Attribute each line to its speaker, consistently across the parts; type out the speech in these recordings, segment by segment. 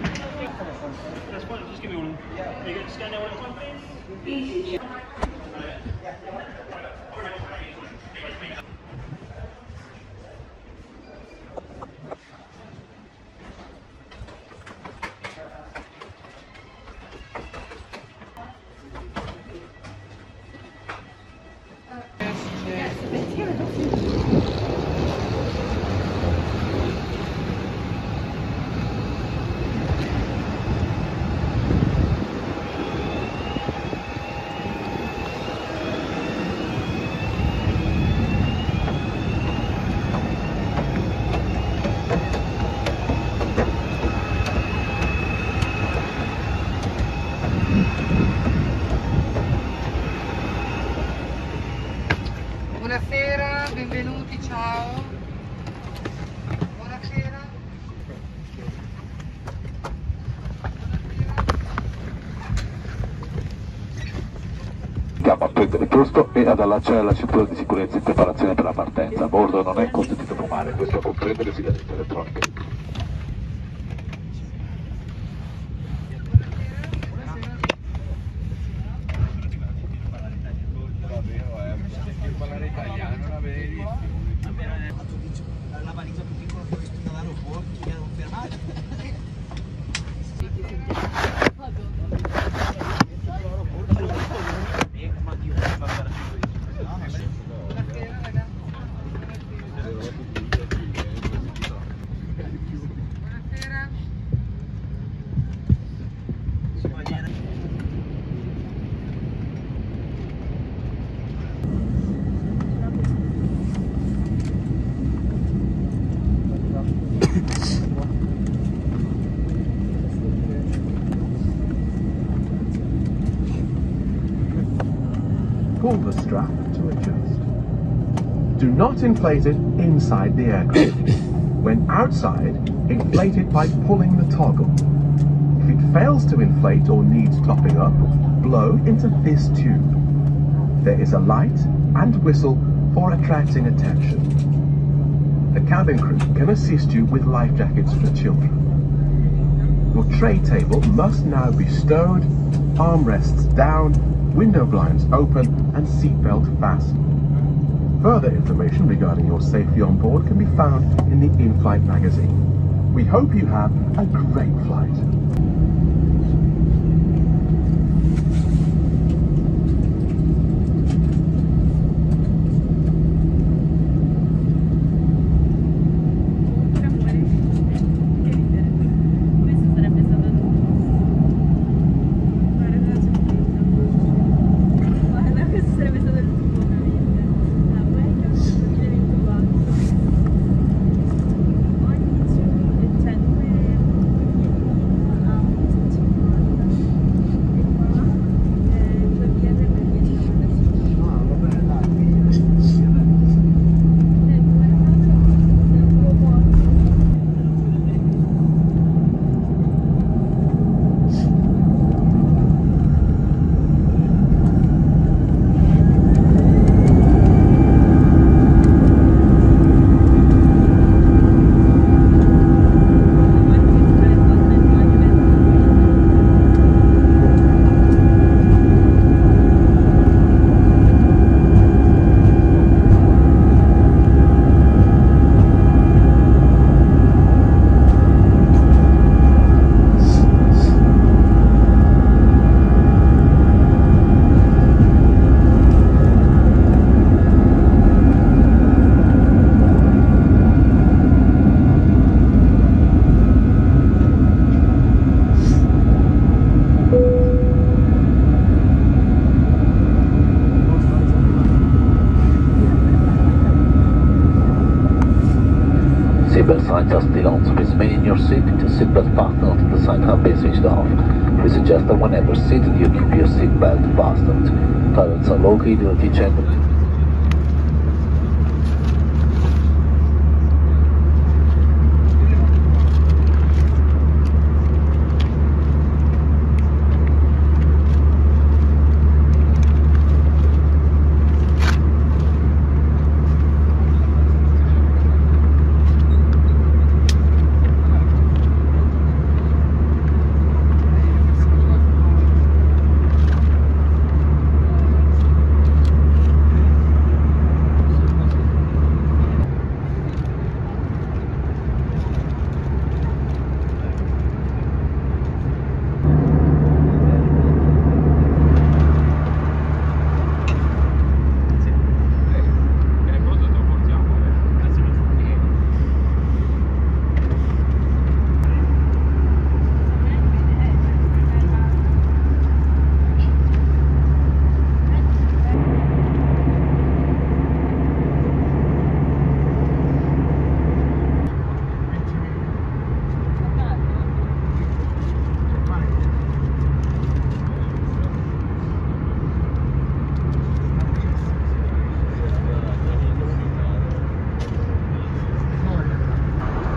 Speaker 1: That's fine, just give me one. You get scan that one, please?
Speaker 2: A prendere posto e ad allacciare la cintura di sicurezza in preparazione per la partenza. A bordo non è consentito fumare, questo comprende le sigarette elettroniche.
Speaker 3: Pull the strap to adjust. Do not inflate it inside the aircraft. when outside, inflate it by pulling the toggle. If it fails to inflate or needs topping up, blow into this tube. There is a light and whistle for attracting attention. The cabin crew can assist you with life jackets for children. Your tray table must now be stowed, armrests down, window blinds open, and seatbelt fastened. Further information regarding your safety on board can be found in the in-flight magazine. We hope you have a great flight.
Speaker 2: Seatbelt still on, so please remain in your seat with your seatbelt fastened until the signs have been switched off. We suggest that whenever seated you keep your seatbelt fastened. Toilets are located at each end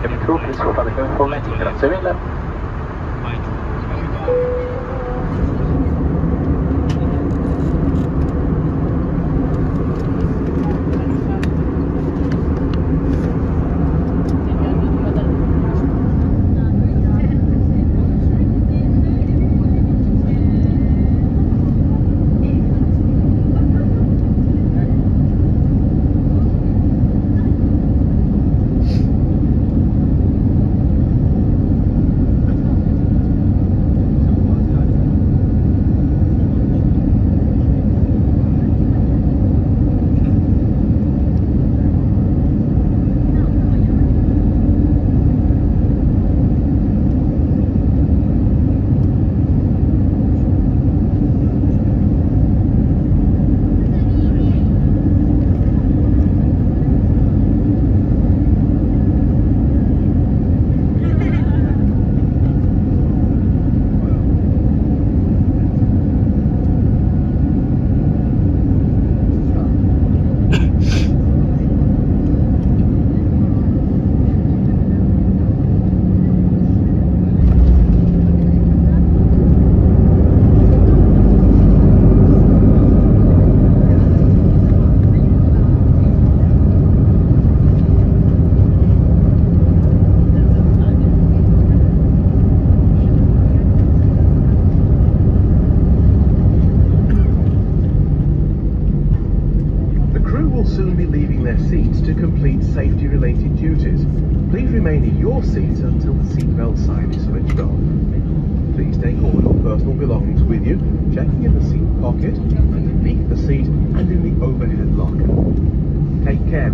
Speaker 2: of the Please go for the full landing. Grazie mille.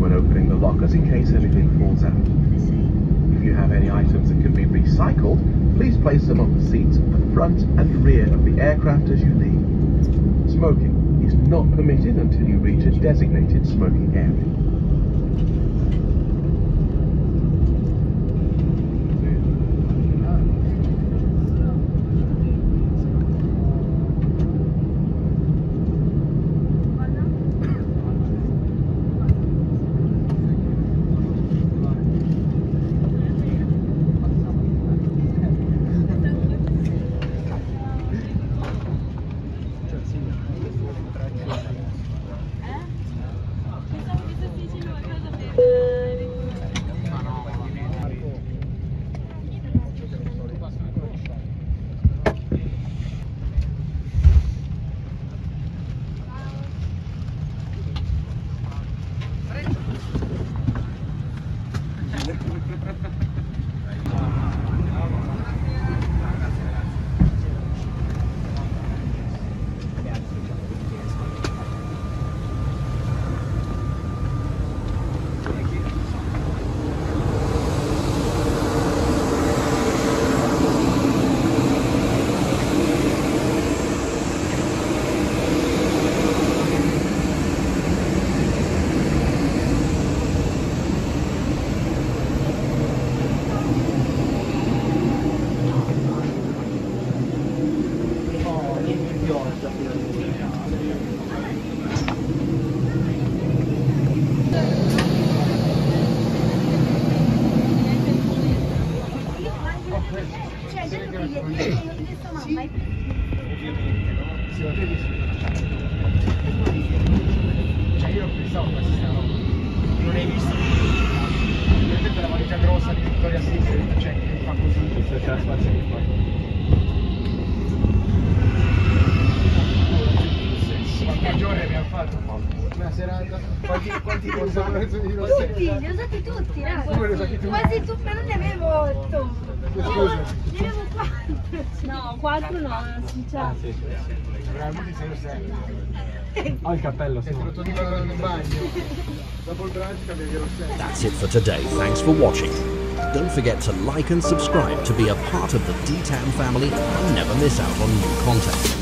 Speaker 3: When opening the lockers in case anything falls out. If you have any items that can be recycled, please place them on the seats at the front and rear of the aircraft as you leave. Smoking is not permitted until you reach a designated smoking area.
Speaker 4: Pensavo questa roba. Non hai visto? Ovviamente la valigia grossa di Victoria Secret, cioè che fa così. Questa c'è la spazio di qua. Quanti giorni abbiamo fatto? Una serata? Quanti, quanti consapevolezze di Rossetto?
Speaker 5: tutti, li ho usati tutti, no?
Speaker 4: Come li ho usati tutti?
Speaker 5: Quasi tutti, ma non ne avevo otto.
Speaker 4: Scusa.
Speaker 5: Ne avevo quattro.
Speaker 6: No, quattro no, sì, c'è.
Speaker 4: Veramente sei lo sei. Ho il cappello, sei venuto di quando ero in bagno. Dopo il brunch cambiavi rossetto.
Speaker 7: That's it for today. Thanks for watching. Don't forget to like and subscribe to be a part of the DTAM family and never miss out on new content.